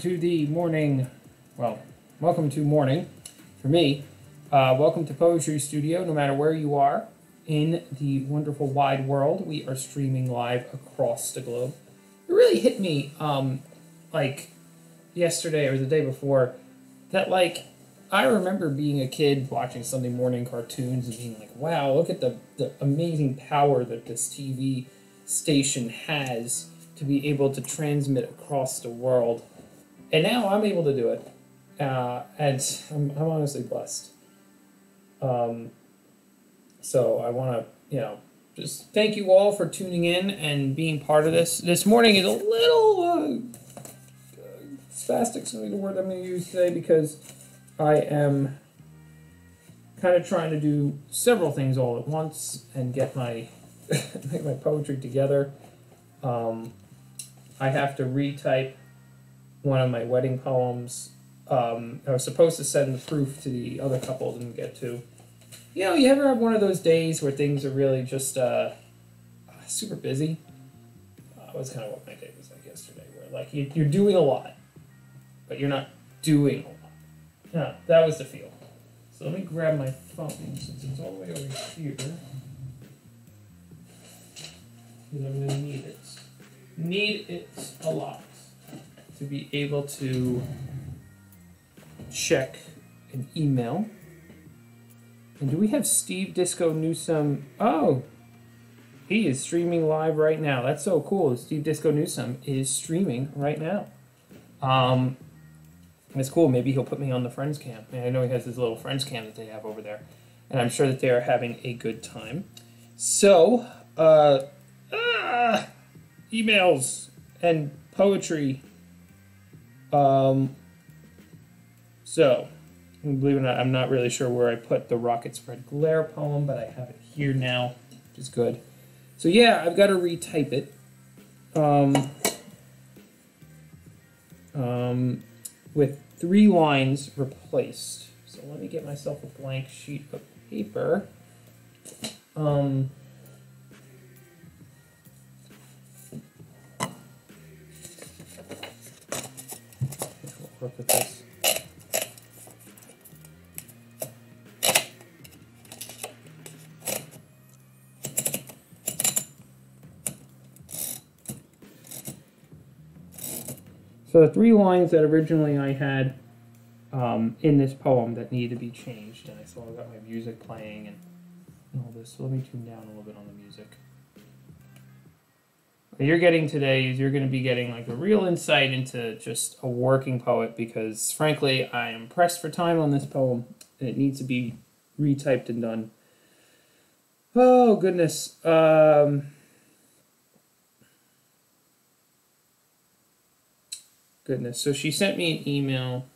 to the morning. Well, welcome to morning for me. Uh, welcome to Poetry Studio, no matter where you are in the wonderful wide world. We are streaming live across the globe. It really hit me, um, like yesterday or the day before, that like I remember being a kid watching Sunday morning cartoons and being like, wow, look at the, the amazing power that this TV station has to be able to transmit across the world. And now I'm able to do it. Uh, and I'm, I'm honestly blessed. Um, so I want to, you know, just thank you all for tuning in and being part of this. This morning is a little uh, spastic, is the word I'm going to use today because I am kind of trying to do several things all at once and get my make my poetry together. Um, I have to retype one of my wedding poems. Um, I was supposed to send the proof to the other couple, didn't get to. You know, you ever have one of those days where things are really just uh, super busy? That was kind of what my day was like yesterday, where like you, you're doing a lot, but you're not doing a lot. Yeah, that was the feel. So let me grab my phone since it's all the way over here. Because I'm gonna need it. Need it a lot to be able to check an email. And do we have Steve Disco Newsome? Oh, he is streaming live right now. That's so cool. Steve Disco Newsome is streaming right now. Um, it's cool. Maybe he'll put me on the Friends Cam. And I know he has his little Friends Cam that they have over there. And I'm sure that they are having a good time. So, uh, ah, emails and poetry. Um, so, believe it or not, I'm not really sure where I put the Rocket's Red Glare poem, but I have it here now, which is good. So, yeah, I've got to retype it. Um, um, with three lines replaced. So let me get myself a blank sheet of paper. Um, work with this. So the three lines that originally I had um, in this poem that needed to be changed, and I I got my music playing and, and all this. So let me tune down a little bit on the music. What you're getting today is you're going to be getting like a real insight into just a working poet because frankly I am pressed for time on this poem and it needs to be retyped and done. Oh goodness. Um, goodness. So she sent me an email.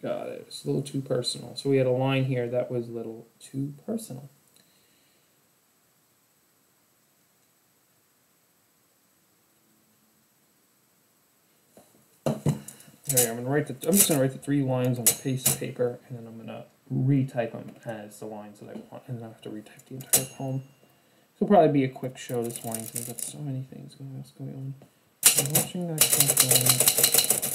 Got it. It's a little too personal. So we had a line here that was a little too personal. Here, I'm gonna write the. I'm just gonna write the three lines on a piece of paper, and then I'm gonna retype them as the lines that I want, and then I have to retype the entire poem. This will probably be a quick show this morning because I've got so many things going on. I'm watching that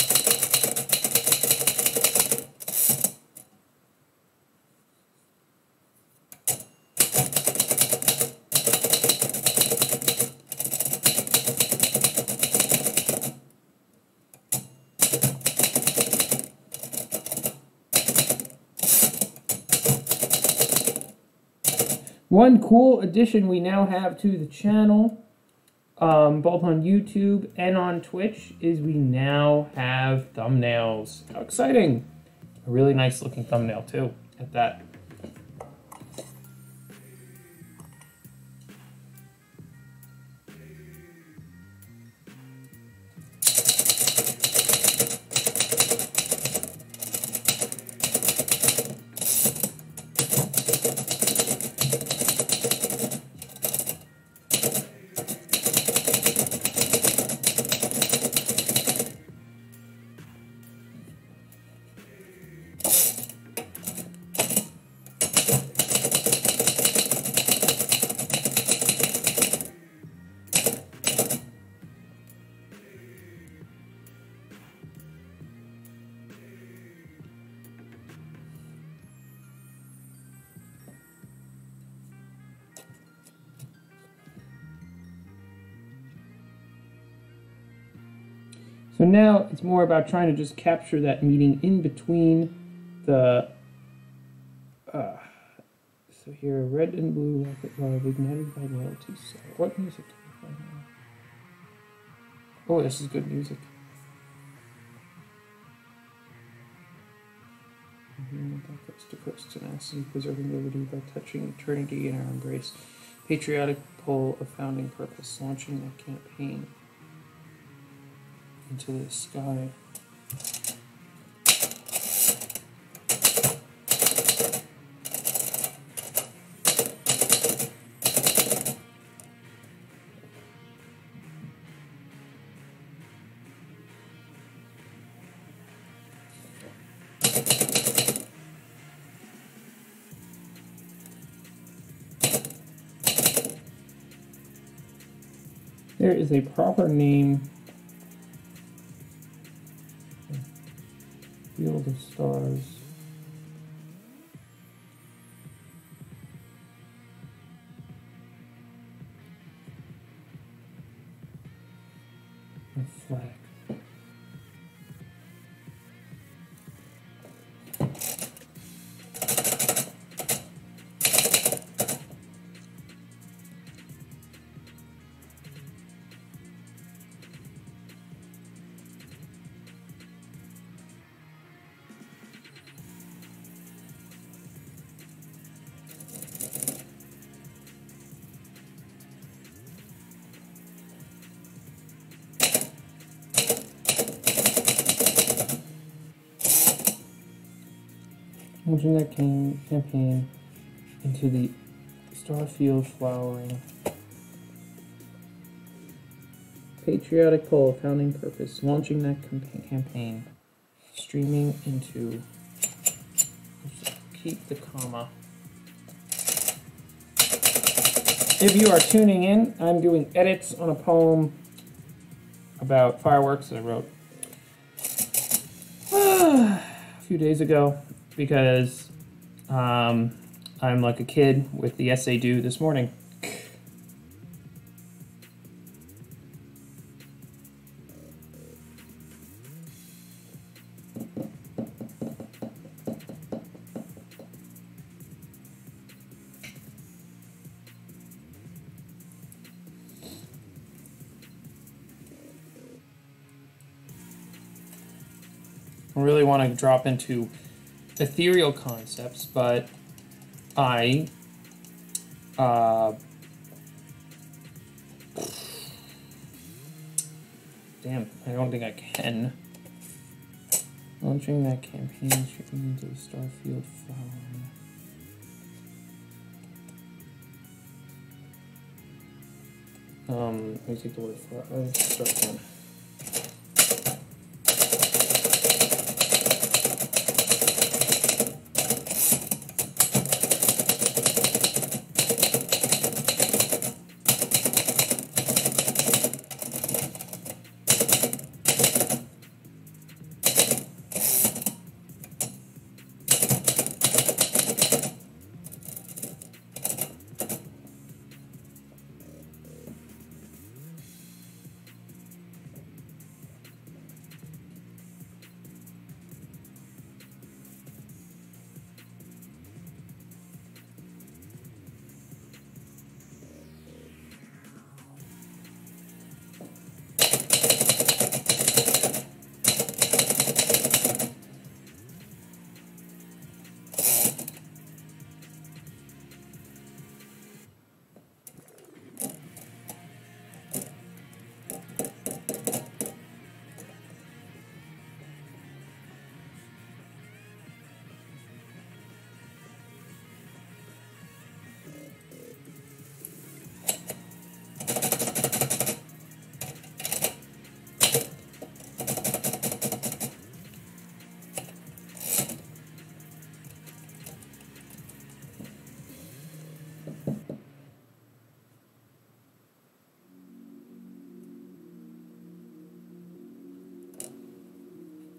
One cool addition we now have to the channel, um, both on YouTube and on Twitch, is we now have thumbnails. How exciting! A really nice looking thumbnail, too, at that. More about trying to just capture that meeting in between the. Uh, so here, red and blue rocket love ignited by loyalty. So what music do we now? Oh, this is good music. Coast to coast tenacity, preserving liberty by touching eternity in our embrace. Patriotic pull of founding purpose, launching that campaign into the sky. There is a proper name. Stars. Launching that cam- campaign into the starfield flowering. Patriotic call, founding purpose, launching that campaign, streaming into. Keep the comma. If you are tuning in, I'm doing edits on a poem about fireworks that I wrote a few days ago because um, I'm like a kid with the essay due this morning. I really want to drop into ethereal concepts, but I uh, damn, I don't think I can. Launching that campaign, shipping into the Starfield flowering. Um, let me take the word for uh, start again.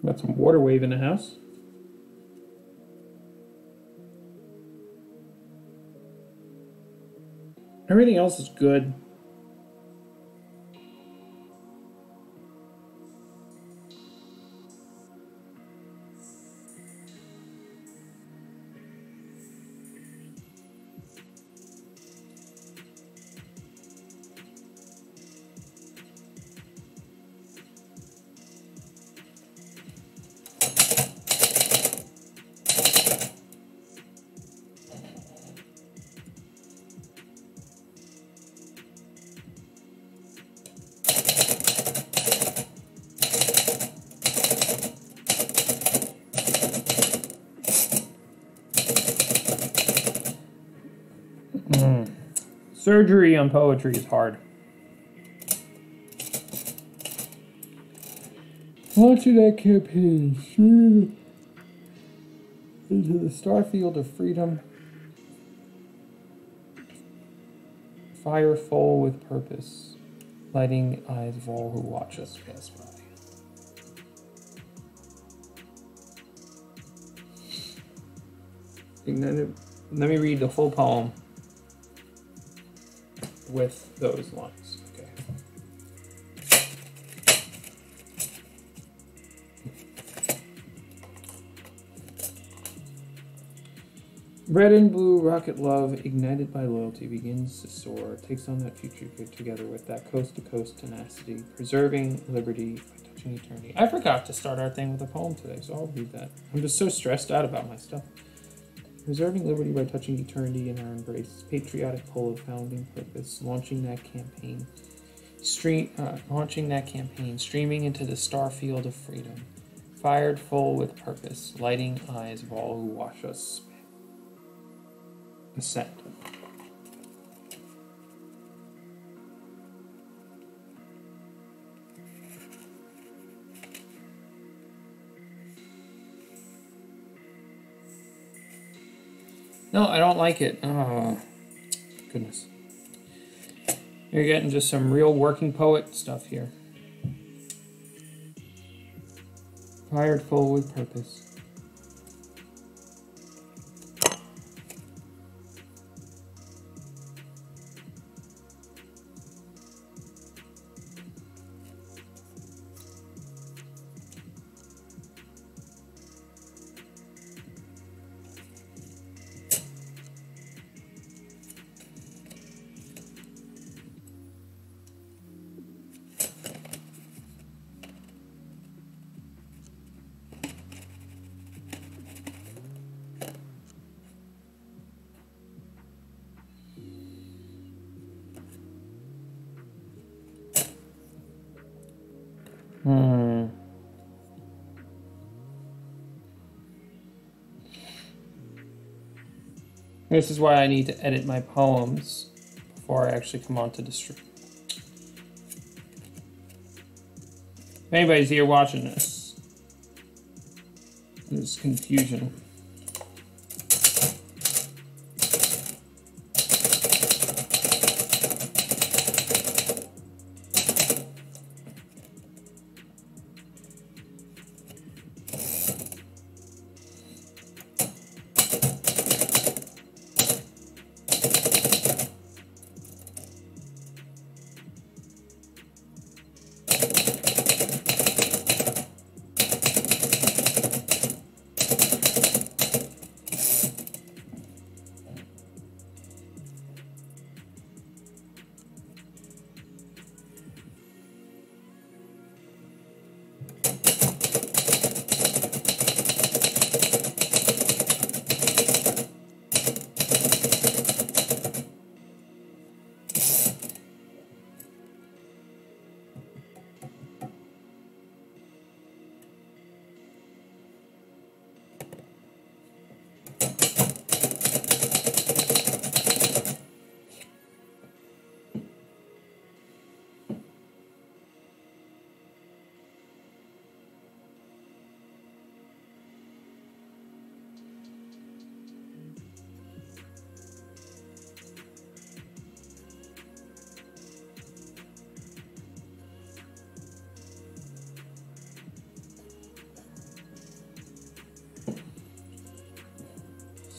Got some water wave in the house. Everything else is good. Surgery on poetry is hard. Launching that campaign into the starfield of freedom. Fire full with purpose, lighting eyes of all who watch us pass by. Ignited. Let me read the full poem with those lines. Okay. Red and blue rocket love, ignited by loyalty, begins to soar, takes on that future together with that coast to coast tenacity, preserving liberty by touching eternity. I forgot to start our thing with a poem today, so I'll read that. I'm just so stressed out about my stuff. Preserving liberty by touching eternity in our embrace. Patriotic pull of founding purpose. Launching that campaign. Stream, uh, launching that campaign. Streaming into the star field of freedom. Fired full with purpose. Lighting eyes of all who watch us ascend. No, I don't like it. Oh, goodness. You're getting just some real working poet stuff here. Fired full with purpose. This is why I need to edit my poems before I actually come onto the stream. If anybody's here watching this, there's confusion.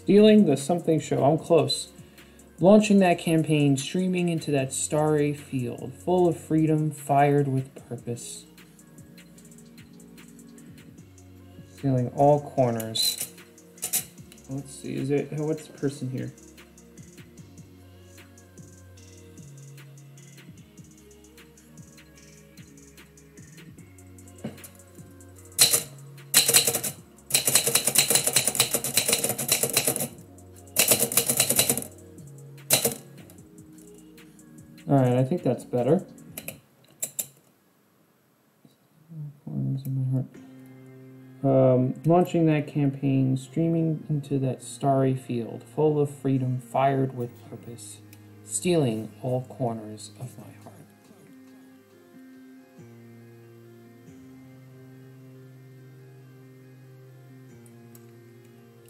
Stealing the something show. I'm close. Launching that campaign, streaming into that starry field, full of freedom, fired with purpose. Stealing all corners. Let's see, is it, what's the person here? Think that's better. Um, launching that campaign, streaming into that starry field, full of freedom, fired with purpose, stealing all corners of my heart.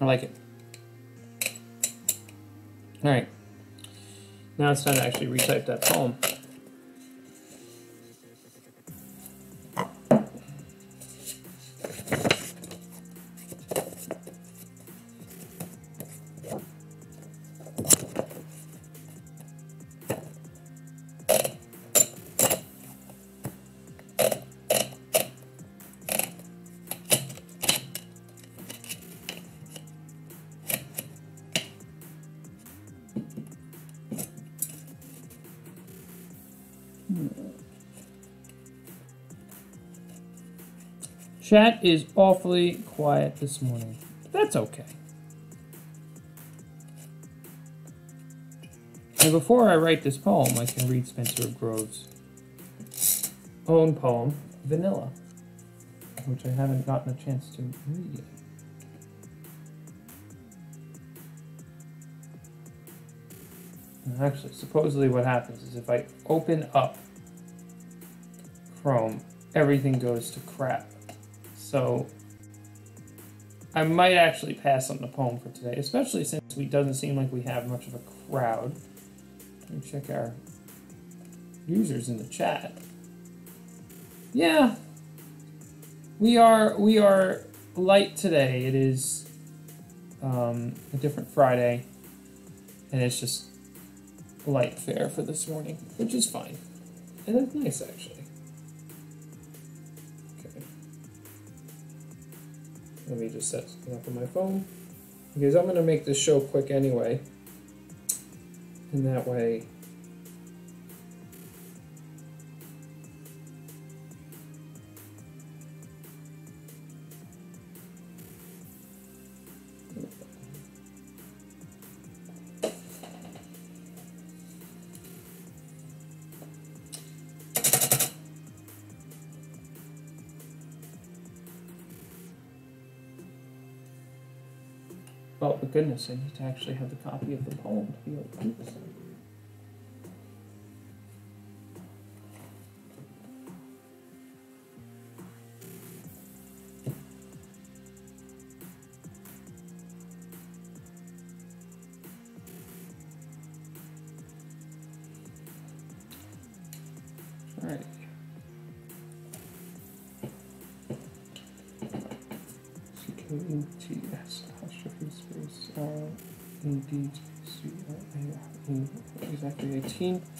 I like it. All right. Now it's time to actually retype that poem. Chat is awfully quiet this morning. That's okay. And before I write this poem, I can read Spencer Grove's own poem, Vanilla, which I haven't gotten a chance to read yet. And actually, supposedly what happens is if I open up Chrome, everything goes to crap. So I might actually pass on the poem for today, especially since it doesn't seem like we have much of a crowd. Let me check our users in the chat. Yeah, we are we are light today. It is um, a different Friday, and it's just light fare for this morning, which is fine, and that's nice actually. Let me just set something up on my phone. Because I'm going to make this show quick anyway. And that way Oh, goodness, I need to actually have the copy of the poem to be able to do this. 15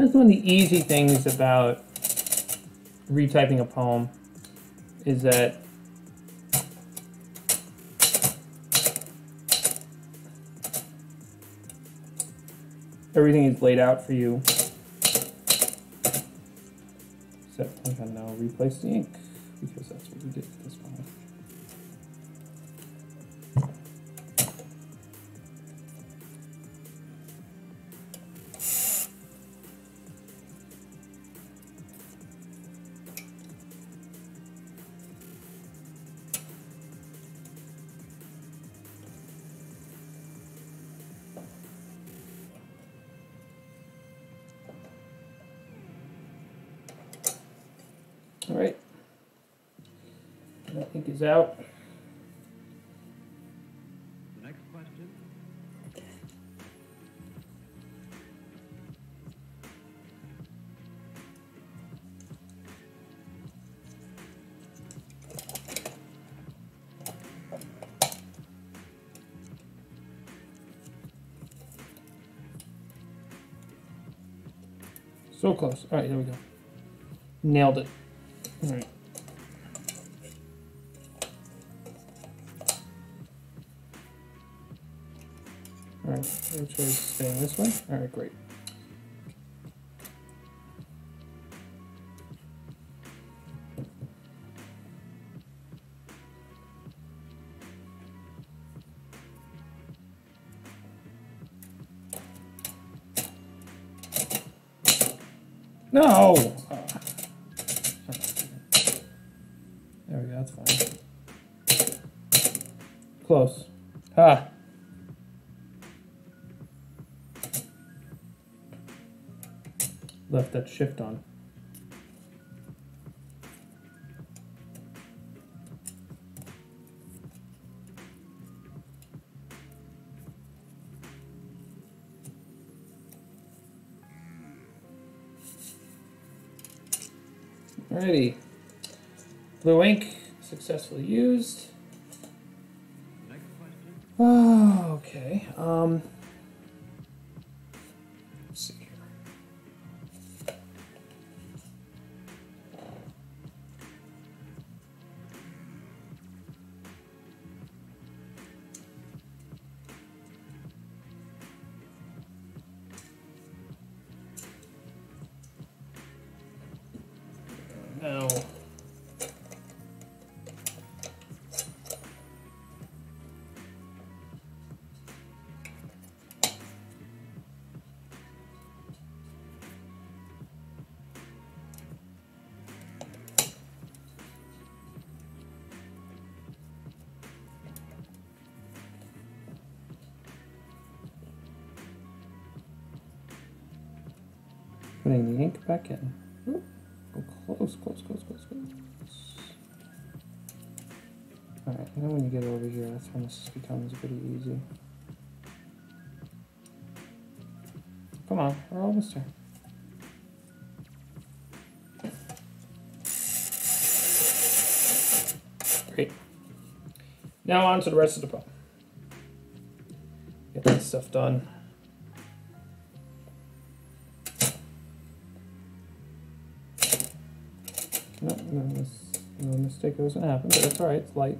That's one of the easy things about retyping a poem is that everything is laid out for you. Except I can now replace the ink Alright. I think he's out. Next question. So close. All right, there we go. Nailed it. All right. All right, which is staying this way? All right, great. Shift on. Alrighty. Blue ink successfully used. Oh, okay. Um. The ink back in. Go close, close, close, close, close. Alright, know when you get over here, that's when this becomes pretty easy. Come on, we're almost there. Great. Now on to the rest of the problem. Get that stuff done. No, mis- no mistake doesn't happen, but that's alright, it's light.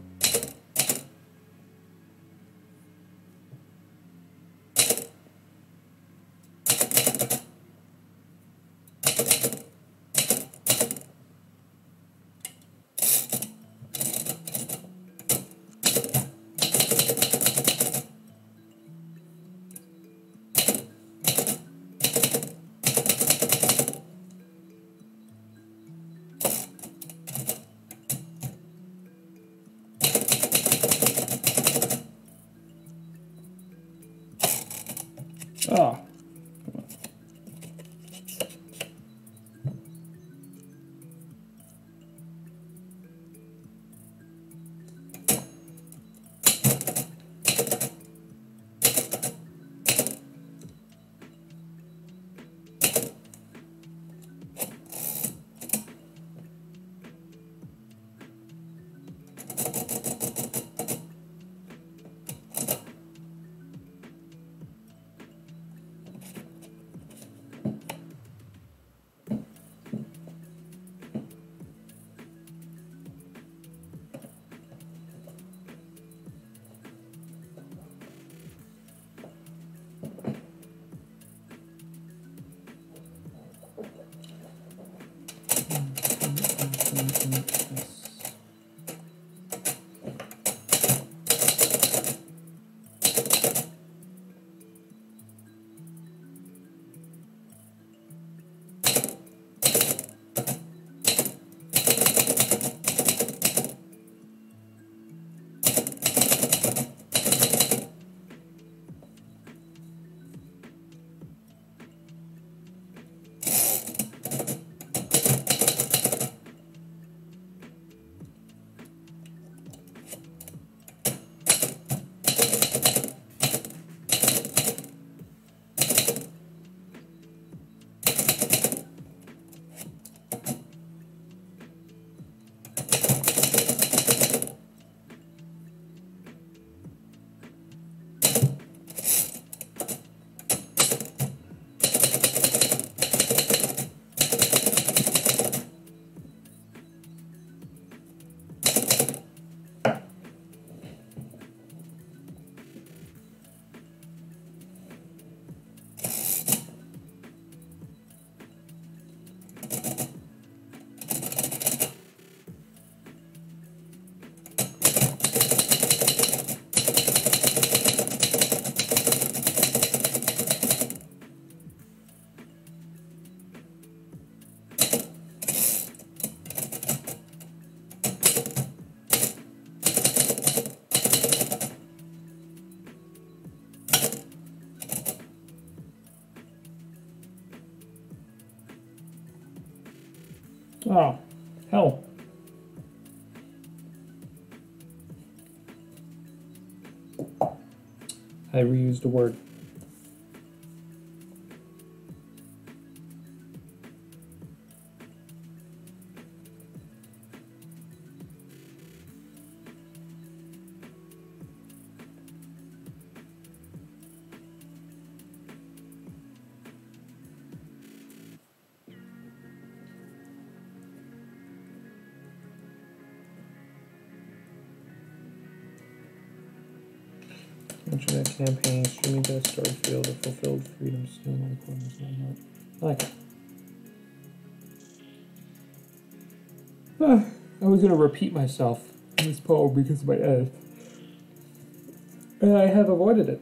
I reused a word. Was gonna repeat myself in this poem because of my edit. And I have avoided it.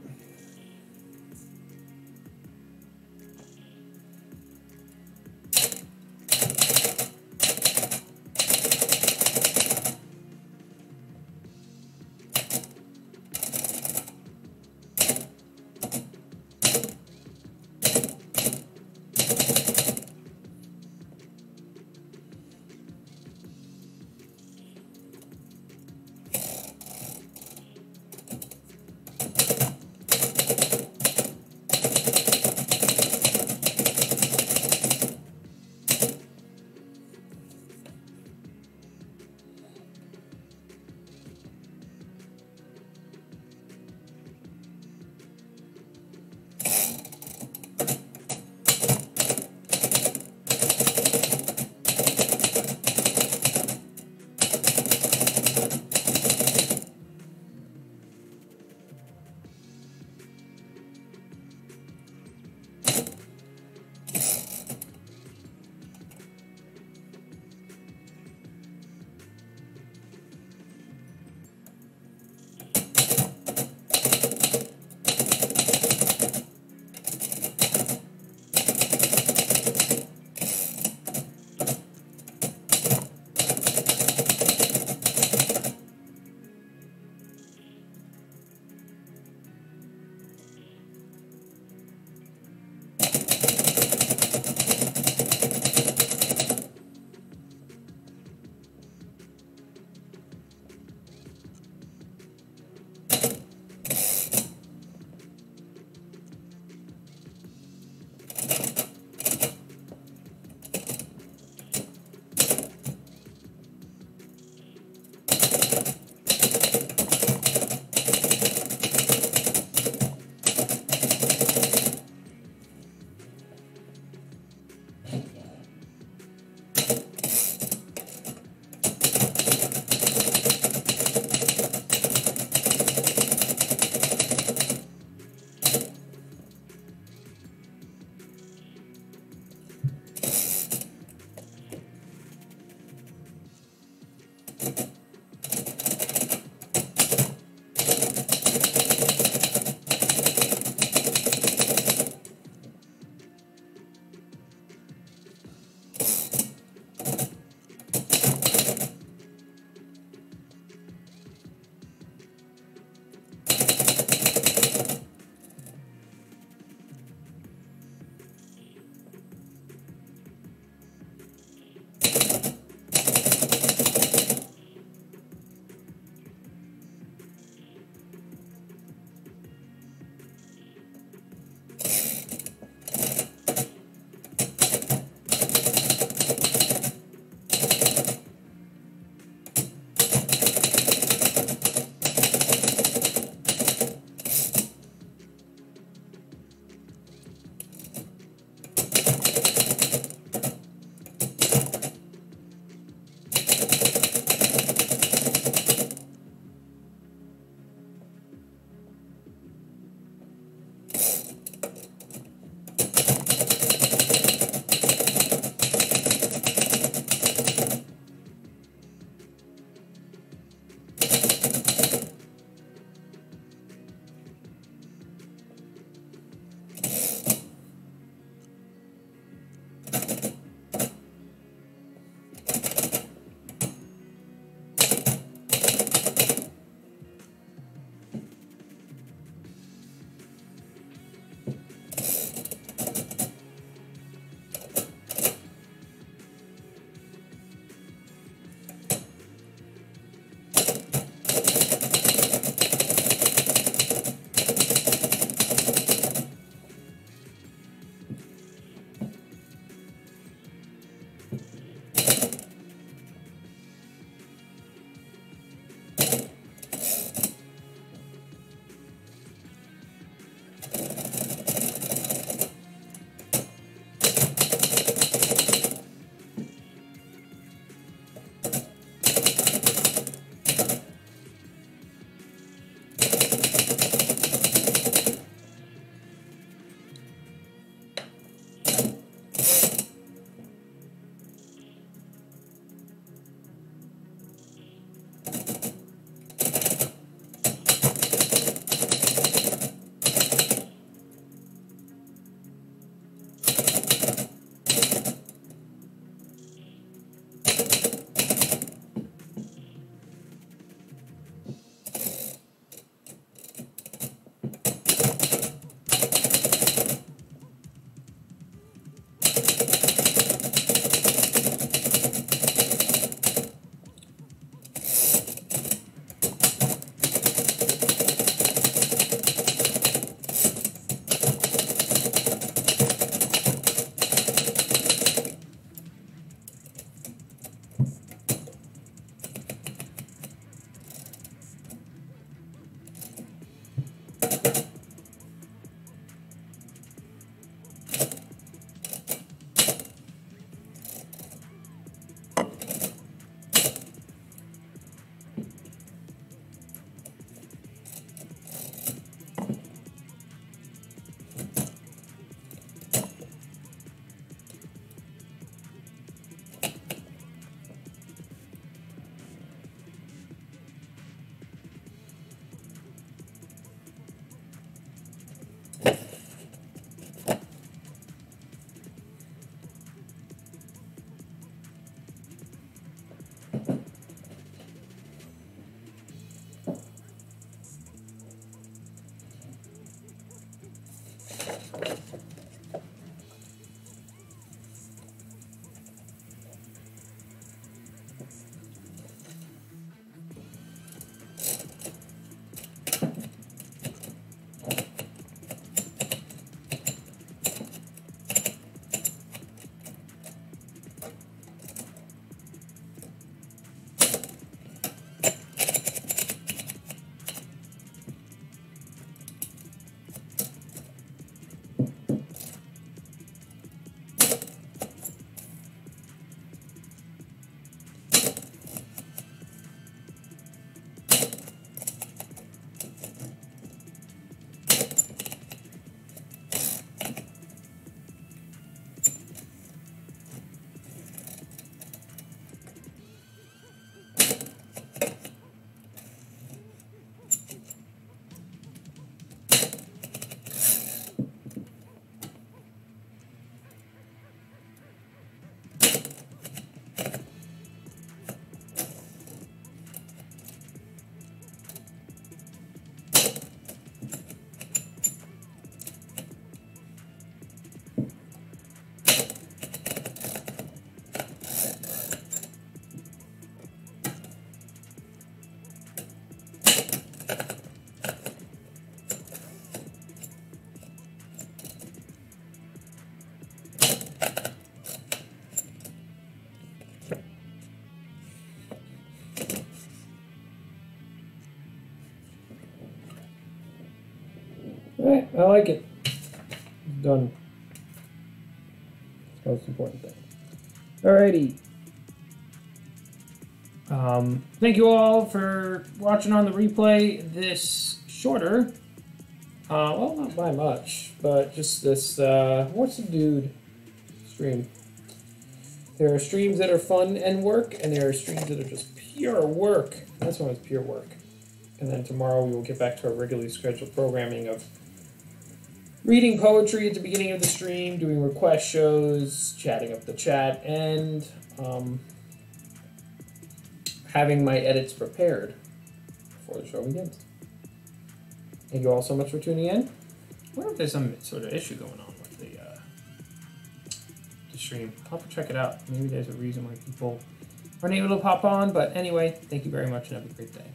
Alright, I like it. Done. That's most important thing. Alrighty. Um, thank you all for watching on the replay this shorter. Uh, well, not by much, but just this, uh, what's the dude stream? There are streams that are fun and work, and there are streams that are just pure work. This one is pure work. And then tomorrow we will get back to our regularly scheduled programming of reading poetry at the beginning of the stream, doing request shows, chatting up the chat, and um, having my edits prepared before the show begins. Thank you all so much for tuning in. I wonder if there's some sort of issue going on with the uh, the stream. I'll have to check it out. Maybe there's a reason why people aren't able to pop on. But anyway, thank you very much and have a great day.